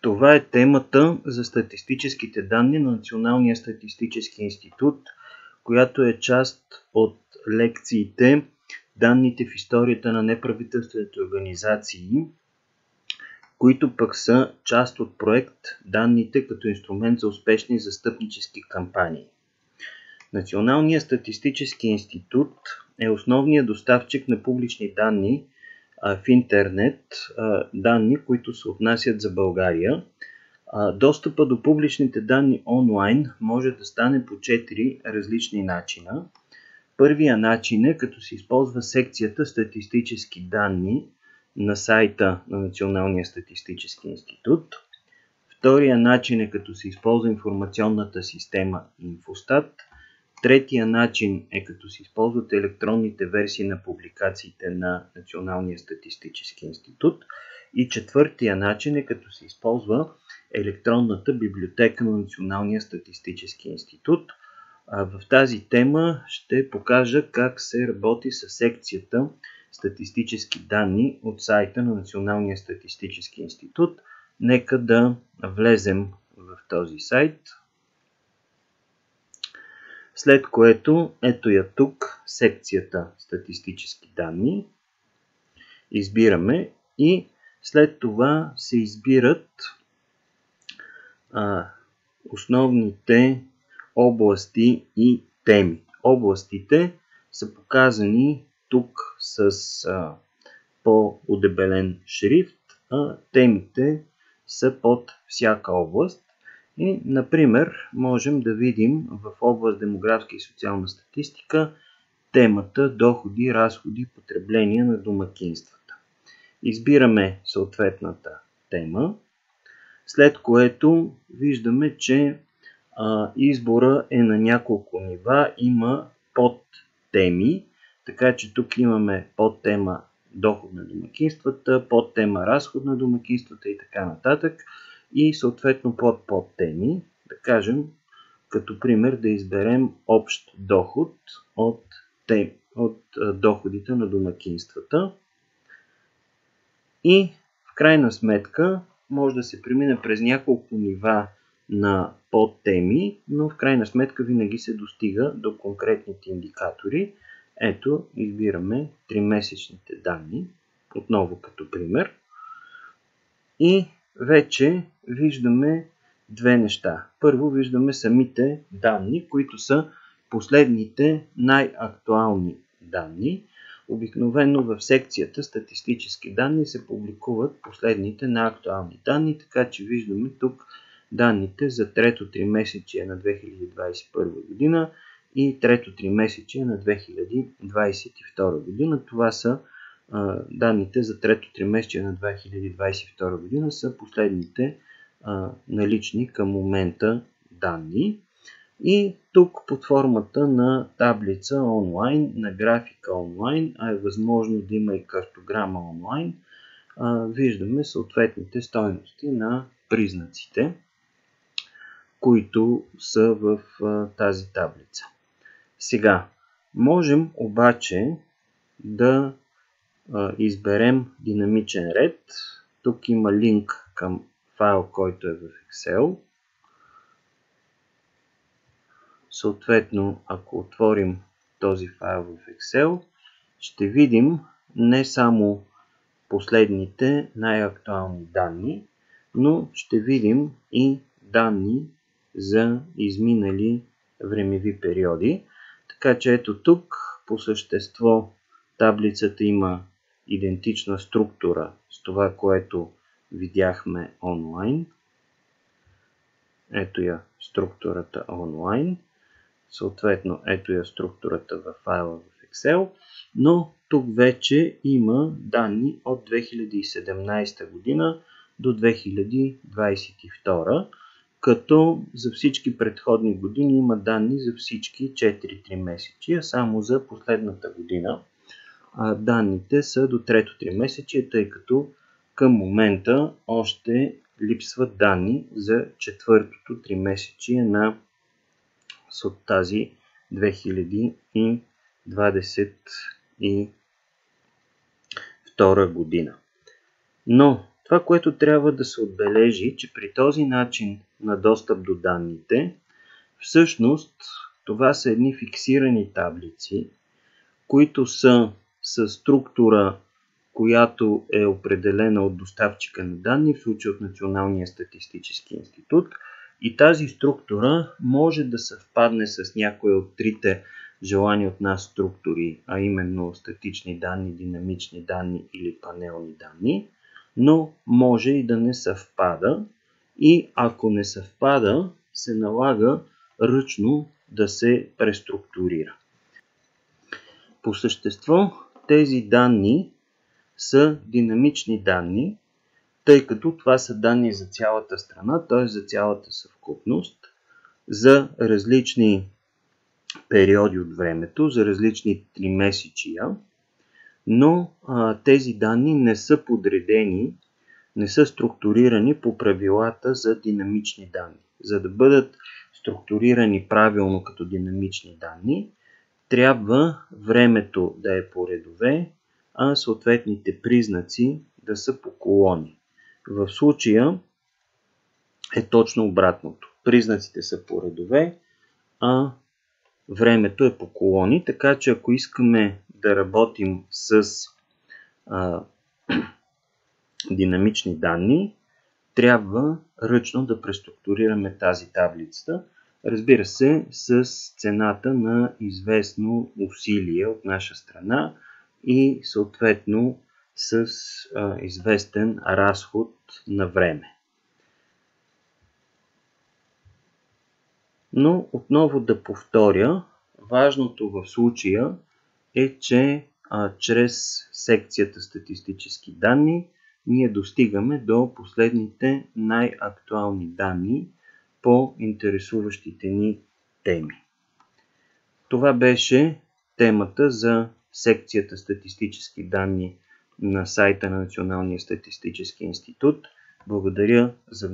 Това е темата за статистическите данни на Националния статистически институт, която е част от лекциите Данните в историята на неправителствените организации, които пък са част от проект Данните като инструмент за успешни застъпнически кампании. Националният статистически институт е основният доставчик на публични данни в интернет, данни, които се отнасят за България. Достъпа до публичните данни онлайн може да стане по 4 различни начина. Първия начин е като се използва секцията статистически данни на сайта на Националния статистически институт. Втория начин е като се използва информационната система Инфостат – Третия начин е като се използват електронните версии на публикациите на Националния статистически институт. И четвъртия начин е като се използва електронната библиотека на Националния статистически институт. В тази тема ще покажа как се работи с секцията статистически данни от сайта на Националния статистически институт. Нека да влезем в този сайт. След което, ето я тук, секцията статистически данни. Избираме и след това се избират а, основните области и теми. Областите са показани тук с а, по-удебелен шрифт, а темите са под всяка област. И, например, можем да видим в област демографска и социална статистика темата доходи, разходи, потребление на домакинствата. Избираме съответната тема, след което виждаме, че а, избора е на няколко нива, има подтеми, така че тук имаме подтема доход на домакинствата, подтема разход на домакинствата и така нататък и съответно под подтеми, да кажем, като пример да изберем общ доход от, тем, от доходите на домакинствата. И в крайна сметка може да се премине през няколко нива на подтеми, но в крайна сметка винаги се достига до конкретните индикатори. Ето, избираме 3-месечните данни, отново като пример. И вече виждаме две неща. Първо виждаме самите данни, които са последните най-актуални данни. Обикновено в секцията статистически данни се публикуват последните най-актуални данни, така че виждаме тук данните за трето три месечие на 2021 година и трето три месечие на 2022 година. Това са данните за трето тримесечие на 2022 година са последните налични към момента данни. И тук под формата на таблица онлайн, на графика онлайн, а е възможно да има и картограма онлайн, виждаме съответните стойности на признаците, които са в тази таблица. Сега, можем обаче да изберем динамичен ред. Тук има линк към файл, който е в Excel. Съответно, ако отворим този файл в Excel, ще видим не само последните най-актуални данни, но ще видим и данни за изминали времеви периоди. Така че ето тук по същество таблицата има идентична структура с това, което видяхме онлайн. Ето я структурата онлайн. Съответно, ето я структурата в файла в Excel. Но тук вече има данни от 2017 година до 2022, като за всички предходни години има данни за всички 4-3 месечи, а само за последната година данните са до трето три месече, тъй като към момента още липсват данни за четвъртото три месече на тази 2022 година. Но Това, което трябва да се отбележи, че при този начин на достъп до данните, всъщност това са едни фиксирани таблици, които са с структура, която е определена от доставчика на данни, в случай от Националния статистически институт. И тази структура може да съвпадне с някои от трите желани от нас структури, а именно статични данни, динамични данни или панелни данни, но може и да не съвпада. И ако не съвпада, се налага ръчно да се преструктурира. По същество тези данни са динамични данни, тъй като това са данни за цялата страна, т.е. за цялата съвкупност, за различни периоди от времето, за различни тримесечия, но а, тези данни не са подредени, не са структурирани по правилата за динамични данни. За да бъдат структурирани правилно като динамични данни, трябва времето да е по редове, а съответните признаци да са по колони. В случая е точно обратното. Признаците са по редове, а времето е по колони, така че ако искаме да работим с а, динамични данни, трябва ръчно да преструктурираме тази таблица. Разбира се, с цената на известно усилие от наша страна и съответно с а, известен разход на време. Но отново да повторя, важното в случая е, че а, чрез секцията статистически данни ние достигаме до последните най-актуални данни по интересуващите ни теми. Това беше темата за секцията статистически данни на сайта на Националния статистически институт. Благодаря за